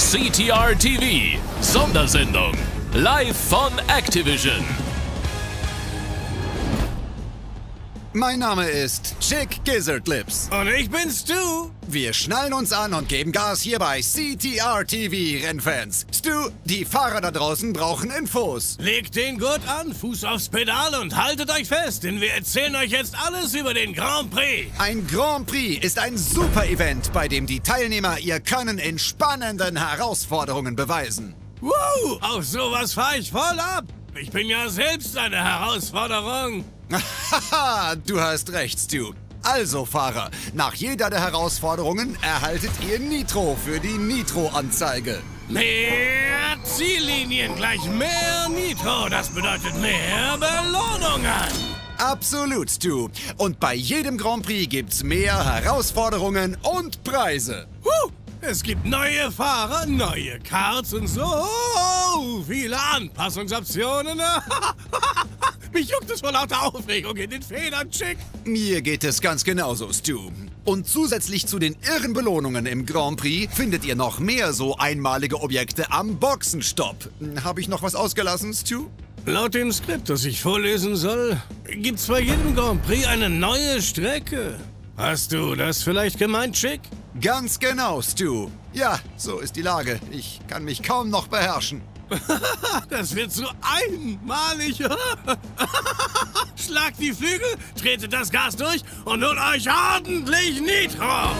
CTR TV, Sondersendung, live von Activision. Mein Name ist Chick Gizzard Lips. Und ich bin's du. Wir schnallen uns an und geben Gas hier bei CTR TV, Rennfans. Stu, die Fahrer da draußen brauchen Infos. Legt den Gurt an, Fuß aufs Pedal und haltet euch fest, denn wir erzählen euch jetzt alles über den Grand Prix. Ein Grand Prix ist ein super Event, bei dem die Teilnehmer ihr Können in spannenden Herausforderungen beweisen. Woo! Auf sowas fahr ich voll ab. Ich bin ja selbst eine Herausforderung. Haha, du hast recht, Stu. Also, Fahrer, nach jeder der Herausforderungen erhaltet ihr Nitro für die Nitro-Anzeige. Mehr Ziellinien gleich mehr Nitro. Das bedeutet mehr Belohnungen. Absolut, Stu. Und bei jedem Grand Prix gibt's mehr Herausforderungen und Preise. Huh! Es gibt neue Fahrer, neue Karts und so viele Anpassungsoptionen. Mich juckt es vor lauter Aufregung in den Federn, Chick. Mir geht es ganz genauso, Stu. Und zusätzlich zu den irren Belohnungen im Grand Prix findet ihr noch mehr so einmalige Objekte am Boxenstopp. Habe ich noch was ausgelassen, Stu? Laut dem Skript, das ich vorlesen soll, gibt's bei jedem Grand Prix eine neue Strecke. Hast du das vielleicht gemeint, Chick? Ganz genau, Stu. Ja, so ist die Lage. Ich kann mich kaum noch beherrschen. das wird so einmalig. Schlagt die Flügel, tretet das Gas durch und holt euch ordentlich Nitro.